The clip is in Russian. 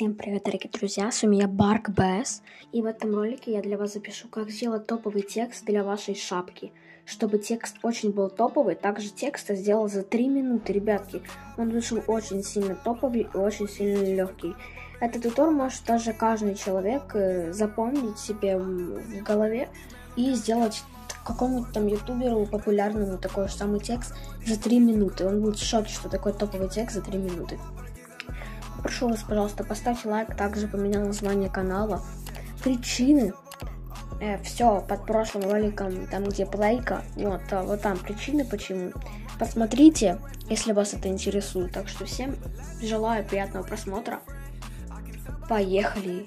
Всем привет, дорогие друзья, с вами я Барк Бэс, и в этом ролике я для вас запишу, как сделать топовый текст для вашей шапки. Чтобы текст очень был топовый, также текст я сделал за 3 минуты, ребятки. Он вышел очень сильно топовый и очень сильно легкий. Этот туториал может даже каждый человек э, запомнить себе в голове и сделать какому-то там ютуберу популярному такой же самый текст за 3 минуты. Он будет в шоке, что такой топовый текст за 3 минуты. Прошу вас, пожалуйста, поставьте лайк, также поменял название канала. Причины. Э, все под прошлым роликом, там где плейка, вот, а, вот там причины почему. Посмотрите, если вас это интересует. Так что всем желаю приятного просмотра. Поехали!